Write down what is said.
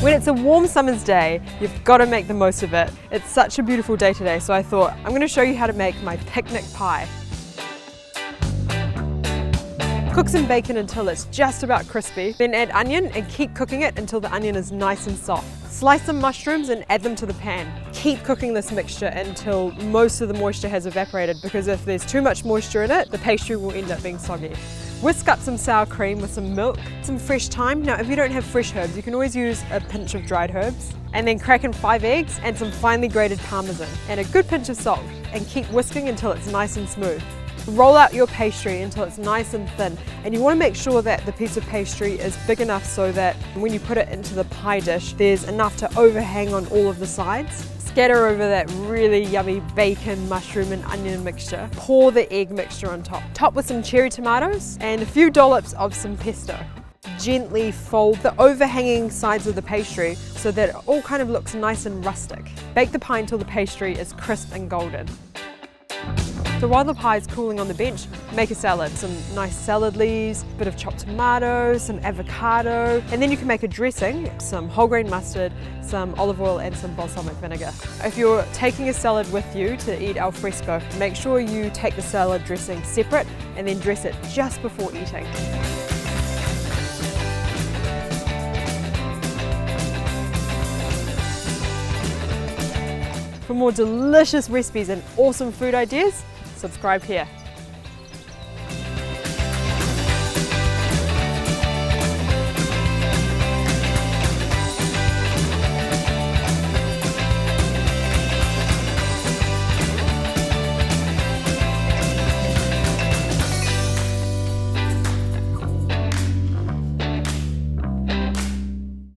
When it's a warm summer's day, you've got to make the most of it. It's such a beautiful day today, so I thought I'm going to show you how to make my picnic pie. Cook some bacon until it's just about crispy, then add onion and keep cooking it until the onion is nice and soft. Slice some mushrooms and add them to the pan. Keep cooking this mixture until most of the moisture has evaporated because if there's too much moisture in it, the pastry will end up being soggy. Whisk up some sour cream with some milk, some fresh thyme. Now if you don't have fresh herbs, you can always use a pinch of dried herbs. And then crack in five eggs and some finely grated parmesan and a good pinch of salt and keep whisking until it's nice and smooth. Roll out your pastry until it's nice and thin and you want to make sure that the piece of pastry is big enough so that when you put it into the pie dish there's enough to overhang on all of the sides. Scatter over that really yummy bacon, mushroom and onion mixture. Pour the egg mixture on top. Top with some cherry tomatoes and a few dollops of some pesto. Gently fold the overhanging sides of the pastry so that it all kind of looks nice and rustic. Bake the pie until the pastry is crisp and golden. So while the pie is cooling on the bench, make a salad. Some nice salad leaves, a bit of chopped tomato, some avocado, and then you can make a dressing, some whole grain mustard, some olive oil and some balsamic vinegar. If you're taking a salad with you to eat al fresco, make sure you take the salad dressing separate and then dress it just before eating. For more delicious recipes and awesome food ideas, subscribe here.